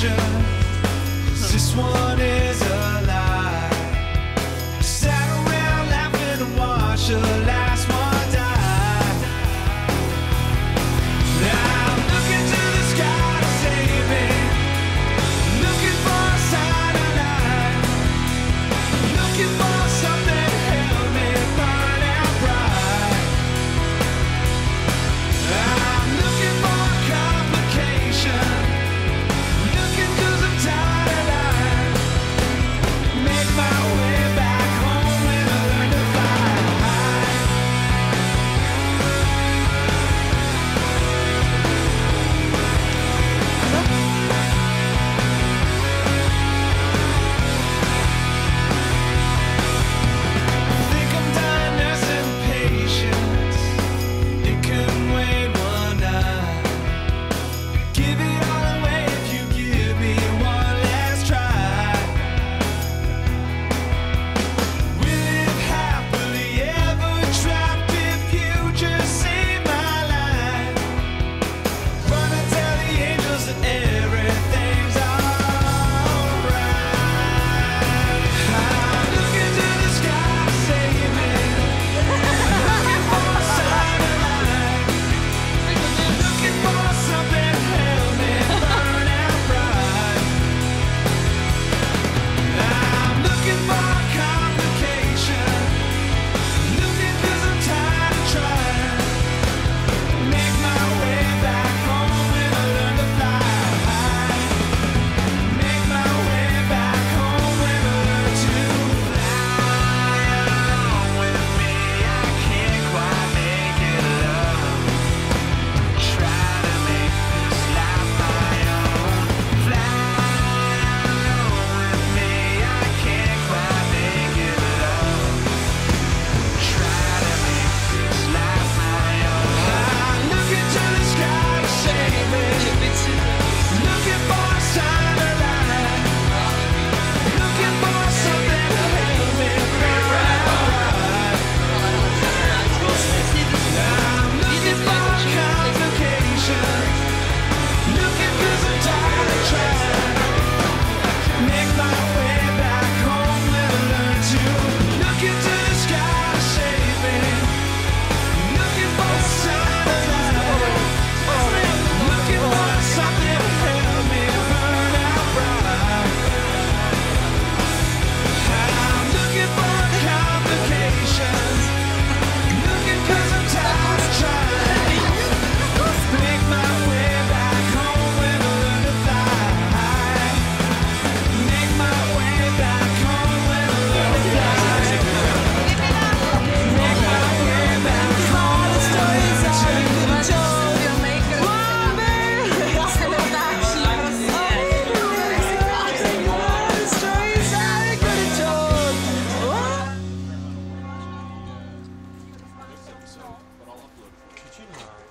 This one Give it you July.